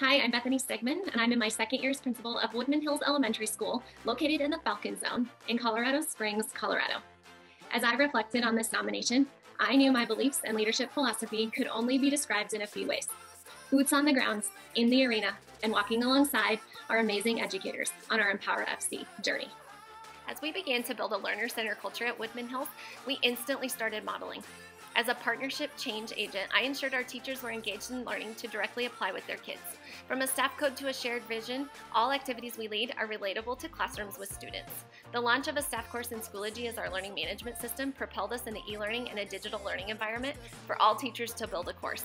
Hi, I'm Bethany Stegman, and I'm in my second year as principal of Woodmen Hills Elementary School, located in the Falcon Zone in Colorado Springs, Colorado. As I reflected on this nomination, I knew my beliefs and leadership philosophy could only be described in a few ways boots on the grounds, in the arena, and walking alongside our amazing educators on our Empower FC journey. As we began to build a learner center culture at Woodmen Hills, we instantly started modeling. As a partnership change agent, I ensured our teachers were engaged in learning to directly apply with their kids. From a staff code to a shared vision, all activities we lead are relatable to classrooms with students. The launch of a staff course in Schoology as our learning management system propelled us into e-learning and a digital learning environment for all teachers to build a course.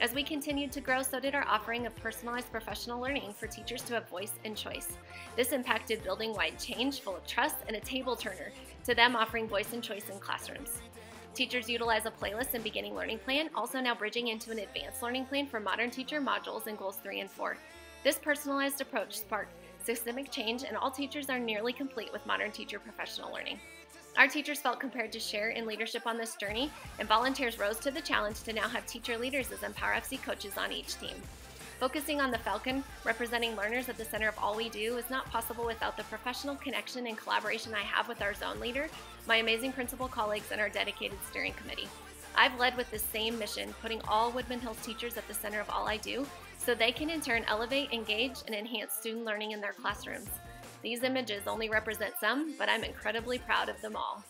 As we continued to grow, so did our offering of personalized professional learning for teachers to have voice and choice. This impacted building wide change full of trust and a table turner to them offering voice and choice in classrooms. Teachers utilize a playlist and beginning learning plan, also now bridging into an advanced learning plan for modern teacher modules in goals 3 and 4. This personalized approach sparked systemic change, and all teachers are nearly complete with modern teacher professional learning. Our teachers felt compared to share in leadership on this journey, and volunteers rose to the challenge to now have teacher leaders as Empower FC coaches on each team. Focusing on the Falcon, representing learners at the center of all we do, is not possible without the professional connection and collaboration I have with our zone leader, my amazing principal colleagues, and our dedicated steering committee. I've led with the same mission, putting all Woodmen Hills teachers at the center of all I do, so they can in turn elevate, engage, and enhance student learning in their classrooms. These images only represent some, but I'm incredibly proud of them all.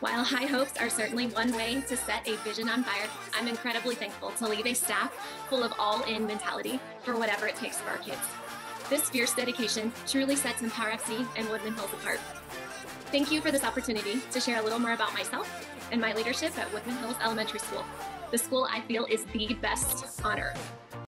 While high hopes are certainly one way to set a vision on fire, I'm incredibly thankful to lead a staff full of all in mentality for whatever it takes for our kids. This fierce dedication truly sets Empower FC and Woodmen Hills apart. Thank you for this opportunity to share a little more about myself and my leadership at Woodmen Hills Elementary School, the school I feel is the best on earth.